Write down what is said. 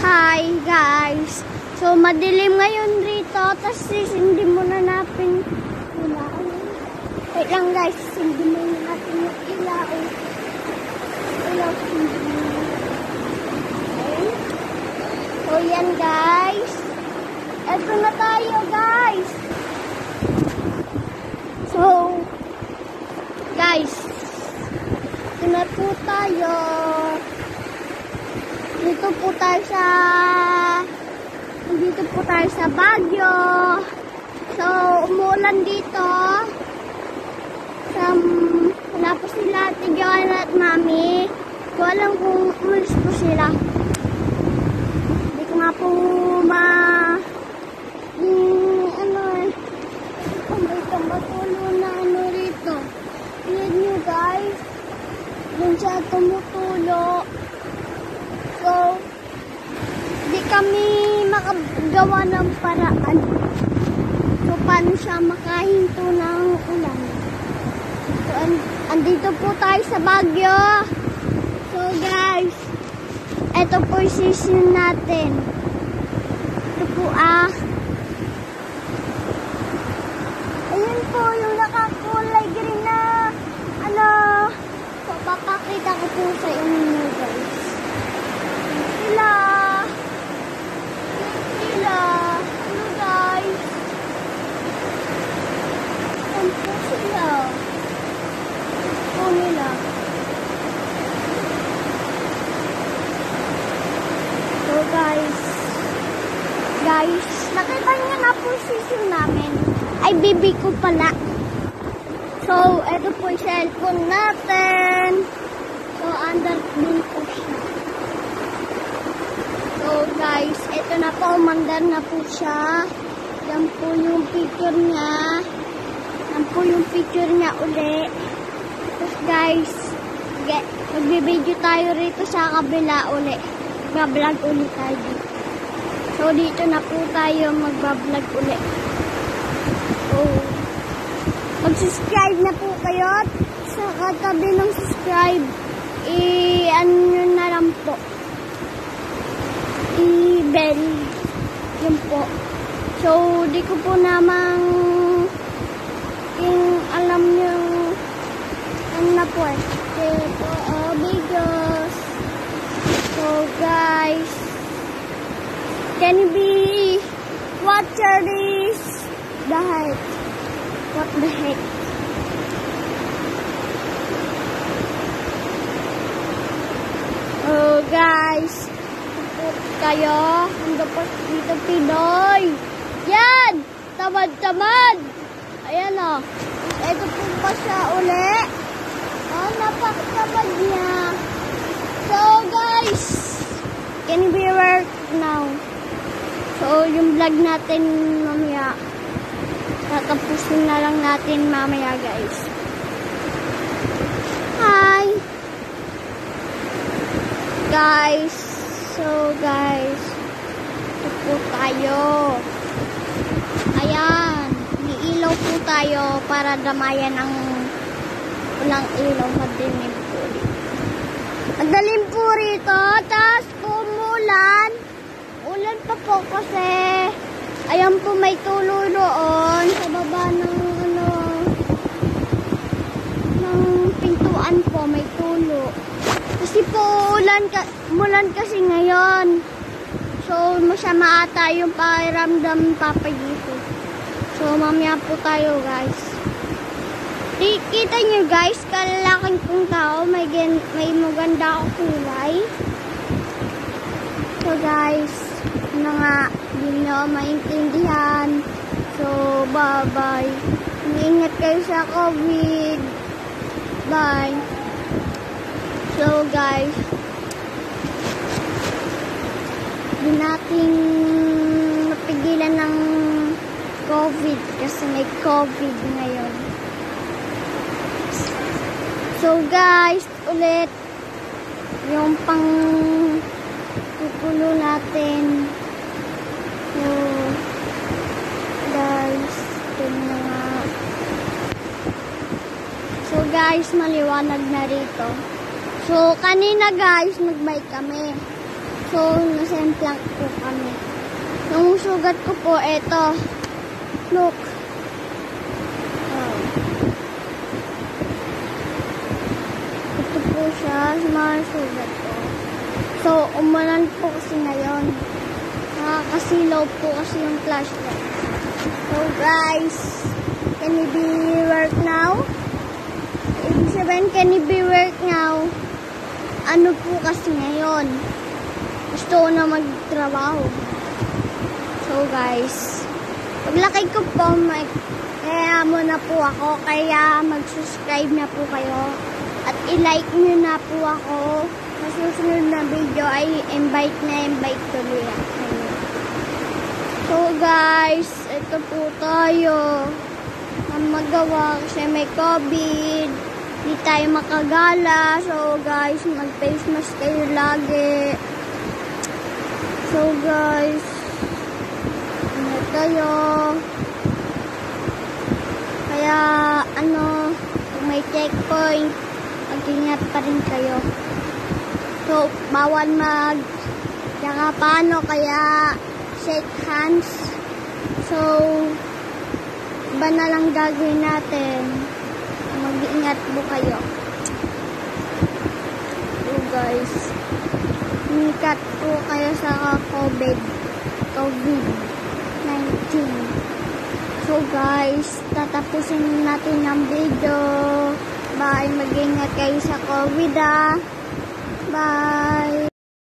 Hi guys! So madilim ngayon rito, tapos hindi muna natin ilaw. Wait lang guys, hindi muna natin yung ilaw. Ilaw, hindi muna. Okay. So yan guys. Eto na tayo guys. So, guys, ito na po tayo. Dito po tayo sa dito po tayo sa Baguio. So, umulan dito. Sa, wala po sila Joanna at Mami. Ko alam kung umalis po sila. Hindi ko nga po ma yung ano eh. Oh, may kamatulo na ano rito. Tignan nyo guys. Doon siya tumutulo. So, di kami makagawa ng paraan. So, paano siya makahinto ng ulan? So, an andito po tayo sa Baguio. So, guys, ito po yung season natin. Ito po ah. Ayun po yung nakakulay green na ano. Papakita ko po sa inyo guys. Sila. Sila. Ano guys? Saan po sila? Po nila. So guys. Guys, na po namin. Ay, bibi ko pala. So, ito po yung cellphone natin. So, under din po siya. So guys, ito na po, umandar na po siya. Yan po yung picture niya. Yan po yung picture niya uli. Tapos guys, get, magbibideo tayo rito sa kabila uli. Magbablog uli tayo dito. So dito na po tayo magbablog uli. So, mag-subscribe na po kayo. Sa katabi ng subscribe, i-ano nyo na lang po i-bell. Yun po. So, di ko po namang yung alam yung ano na po eh. Ito, oh, videos. So, guys, can you be watcher this? The heck? What the heck? Oh, guys kayo. Ando po dito Pinoy. Yan! Tamad-tamad! Ayan o. Oh. Ito po pa siya uli. Oh, napakatamad niya. So, guys, can we work now? So, yung vlog natin mamaya. Tatapusin na lang natin mamaya, guys. Hi! Guys, So, guys, ito po tayo. Ayan, niilaw po tayo para damayan ang ulang ilaw. Madilim po. Madalim po rito, tapos kumulan. Ulan pa po kasi, ayan po may tulo doon sa baba ng ano, ng pintuan po, may tulo. Kasi po, ulan, ka, mulan kasi ngayon. So, masama ata yung pakiramdam papa dito. So, mamaya po tayo, guys. Di, kita nyo, guys, kalalaking kong tao. May, gen, may maganda akong kulay. So, guys, ano nga, hindi nyo maintindihan. So, bye-bye. Ingat kayo sa COVID. Bye. So guys, di natin mapigilan ng COVID kasi may COVID ngayon. So guys, ulit yung pang kukulo natin. So guys, ito na nga. So guys, maliwanag na rito. So, kanina guys, nagbike kami. So, nasemplank po kami. Yung sugat ko po, eto. Look. Oh. Ito po siya, mga sugat ko. So, umulan po kasi ngayon. Nakakasilaw po kasi yung flashlight. So, guys, can it be work now? Ibig sabihin, can it be work now? Ano po kasi ngayon? Gusto ko na magtrabaho. So, guys, paglaki ko po, mag, kaya mo na po ako, kaya mag-subscribe na po kayo. At i-like nyo na po ako. Sa susunod na video ay invite na invite tuloy ako. So guys, ito po tayo. Ang magawa kasi may COVID. Di tayo makagala. So guys, mag-face mask kayo lagi. So guys, ano tayo. Kaya ano, kung may checkpoint, mag-ingat pa rin kayo. So, bawal mag Tsaka paano kaya shake hands. So, iba na lang gagawin natin. Mag-iingat po kayo. So guys, ingat po kayo sa COVID. COVID-19. So guys, tatapusin natin ang video. Bye, mag-ingat kayo sa COVID ah. Bye.